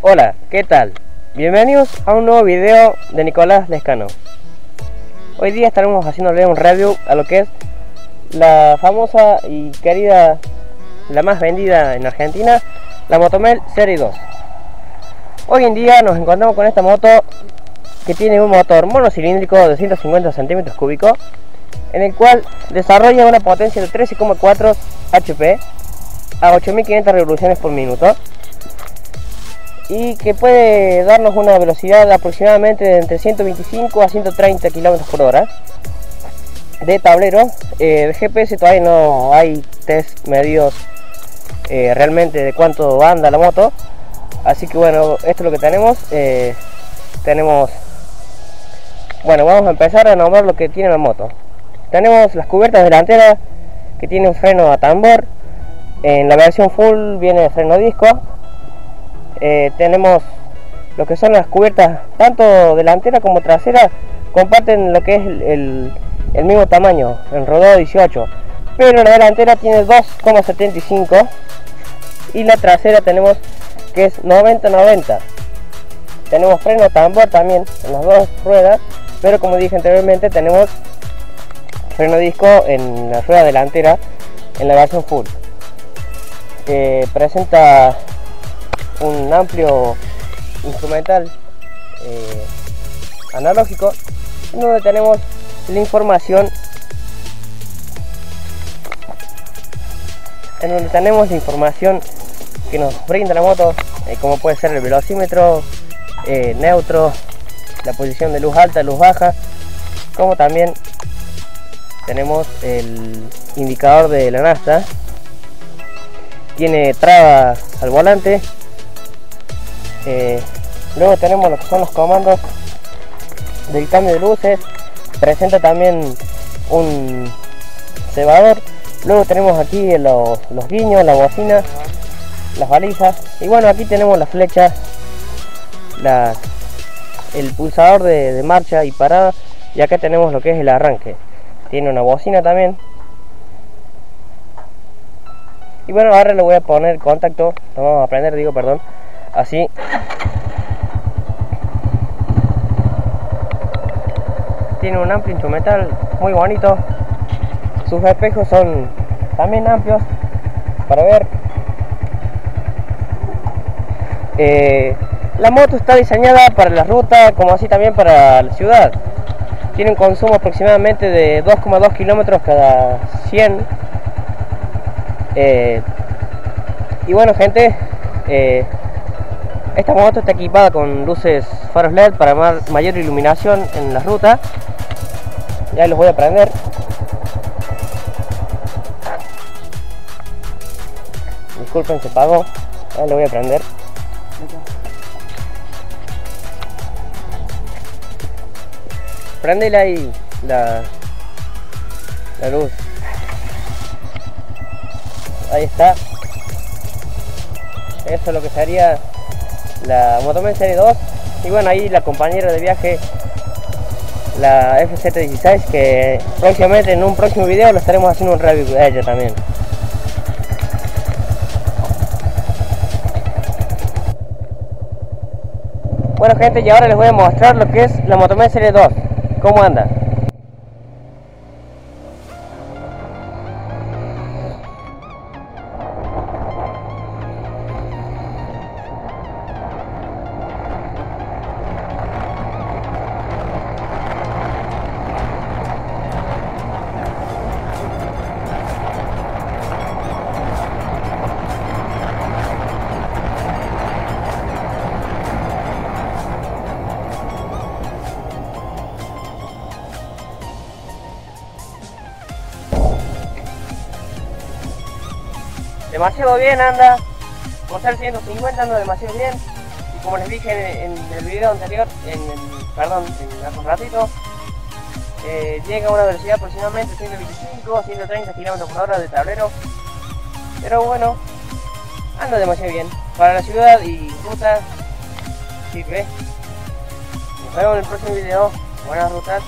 Hola, ¿qué tal? Bienvenidos a un nuevo video de Nicolás Lescano. Hoy día estaremos haciéndole un review a lo que es la famosa y querida, la más vendida en Argentina, la Motomel Serie 2. Hoy en día nos encontramos con esta moto que tiene un motor monocilíndrico de 150 centímetros cúbicos en el cual desarrolla una potencia de 13,4 HP a 8500 revoluciones por minuto y que puede darnos una velocidad aproximadamente de entre 125 a 130 km por hora de tablero. Eh, de GPS todavía no hay test medios eh, realmente de cuánto anda la moto. Así que bueno esto es lo que tenemos. Eh, tenemos bueno vamos a empezar a nombrar lo que tiene la moto. Tenemos las cubiertas delanteras que tienen freno a tambor. En la versión full viene freno disco eh, tenemos lo que son las cubiertas, tanto delantera como trasera, comparten lo que es el, mismo tamaño, en rodado 18, pero la delantera tiene 2,75 y la trasera tenemos que es 90-90. Tenemos freno tambor también en las dos ruedas, pero como dije anteriormente tenemos freno disco en la rueda delantera en la versión full. Eh, presenta un amplio instrumental eh, analógico donde tenemos la información en donde tenemos la información que nos brinda la moto eh, como puede ser el velocímetro eh, neutro la posición de luz alta luz baja como también tenemos el indicador de la nasta tiene traba al volante eh, luego tenemos lo que son los comandos del cambio de luces. Presenta también un cebador. Luego tenemos aquí los, guiños, la bocina, las balizas. Y bueno, aquí tenemos la flecha, el pulsador de, marcha y parada. Y acá tenemos lo que es el arranque. Tiene una bocina también. Y bueno, ahora le voy a poner contacto. Lo vamos a aprender, digo, perdón así. Tiene un amplio instrumental muy bonito. Sus espejos son también amplios para ver. Eh, la moto está diseñada para la ruta como así también para la ciudad. Tiene un consumo aproximadamente de 2,2 kilómetros cada 100 eh, y bueno gente eh, esta moto está equipada con luces faros LED para mayor iluminación en la ruta. Ya los voy a prender. Disculpen, se apagó. Ya lo voy a prender. Prendele ahí la, la luz. Ahí está. Eso es lo que sería la Motomen Serie 2 y bueno ahí la compañera de viaje la FZ16 que próximamente en un próximo video lo estaremos haciendo un review de ella también. Bueno gente y ahora les voy a mostrar lo que es la Motomen Serie 2 cómo anda demasiado bien anda, como ser 150 anda demasiado bien. Y como les dije en, el video anterior, en, perdón, en hace un ratito, eh, llega a una velocidad aproximadamente 125 130 km por hora de tablero, pero bueno, anda demasiado bien. Para la ciudad y ruta, que Nos vemos en el próximo video, buenas rutas.